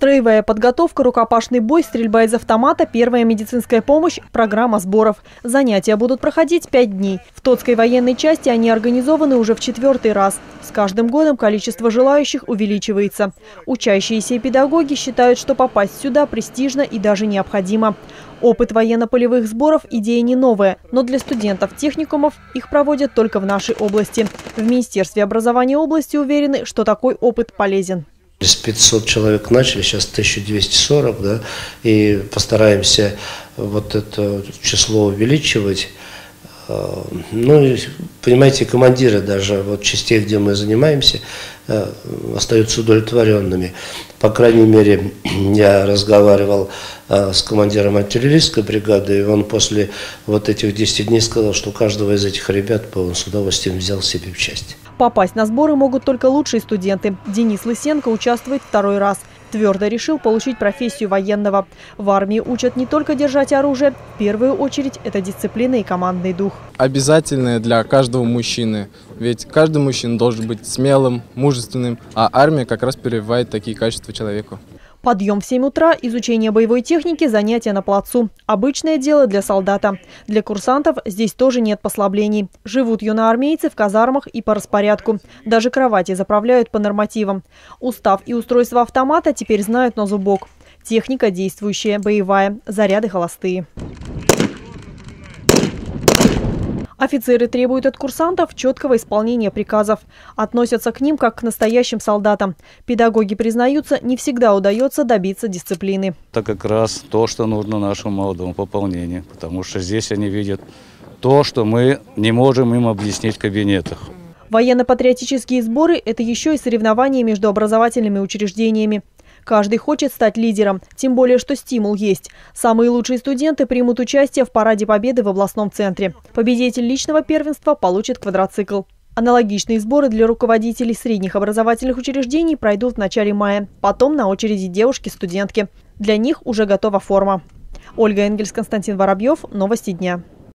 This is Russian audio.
Строевая подготовка, рукопашный бой, стрельба из автомата, первая медицинская помощь, программа сборов. Занятия будут проходить пять дней. В Тотской военной части они организованы уже в четвертый раз. С каждым годом количество желающих увеличивается. Учащиеся и педагоги считают, что попасть сюда престижно и даже необходимо. Опыт военно-полевых сборов – идея не новая, но для студентов техникумов их проводят только в нашей области. В Министерстве образования области уверены, что такой опыт полезен. С 500 человек начали, сейчас 1240, да, и постараемся вот это число увеличивать. А, ну, и, понимаете, командиры даже вот частей, где мы занимаемся, э, остаются удовлетворенными. По крайней мере, я разговаривал э, с командиром артиллерийской бригады, и он после вот этих 10 дней сказал, что каждого из этих ребят бы он с удовольствием взял себе в часть. Попасть на сборы могут только лучшие студенты. Денис Лысенко участвует второй раз. Твердо решил получить профессию военного. В армии учат не только держать оружие, в первую очередь это дисциплина и командный дух. Обязательное для каждого мужчины. Ведь каждый мужчина должен быть смелым, мужественным, а армия как раз прививает такие качества человеку. Подъем в 7 утра, изучение боевой техники, занятия на плацу. Обычное дело для солдата. Для курсантов здесь тоже нет послаблений. Живут юноармейцы в казармах и по распорядку. Даже кровати заправляют по нормативам. Устав и устройство автомата теперь знают на зубок. Техника действующая, боевая, заряды холостые. Офицеры требуют от курсантов четкого исполнения приказов. Относятся к ним как к настоящим солдатам. Педагоги признаются, не всегда удается добиться дисциплины. Это как раз то, что нужно нашему молодому пополнению. Потому что здесь они видят то, что мы не можем им объяснить в кабинетах. Военно-патриотические сборы – это еще и соревнования между образовательными учреждениями. Каждый хочет стать лидером, тем более, что стимул есть. Самые лучшие студенты примут участие в Параде Победы в областном центре. Победитель личного первенства получит квадроцикл. Аналогичные сборы для руководителей средних образовательных учреждений пройдут в начале мая. Потом на очереди девушки-студентки. Для них уже готова форма. Ольга Энгельс, Константин Воробьев. Новости дня.